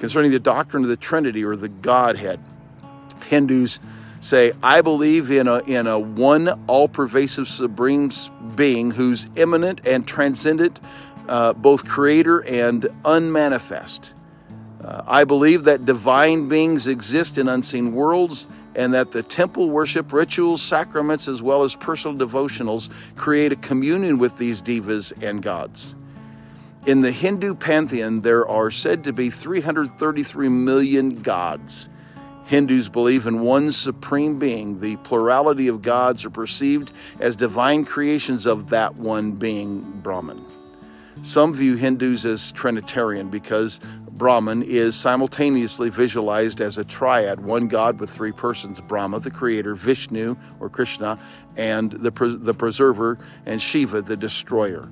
concerning the doctrine of the Trinity or the Godhead. Hindus say, I believe in a, in a one all pervasive supreme being who's immanent and transcendent, uh, both creator and unmanifest. Uh, I believe that divine beings exist in unseen worlds and that the temple worship, rituals, sacraments, as well as personal devotionals create a communion with these devas and gods. In the Hindu pantheon, there are said to be 333 million gods. Hindus believe in one supreme being. The plurality of gods are perceived as divine creations of that one being, Brahman. Some view Hindus as Trinitarian because Brahman is simultaneously visualized as a triad, one God with three persons Brahma, the creator, Vishnu or Krishna, and the, the preserver, and Shiva, the destroyer.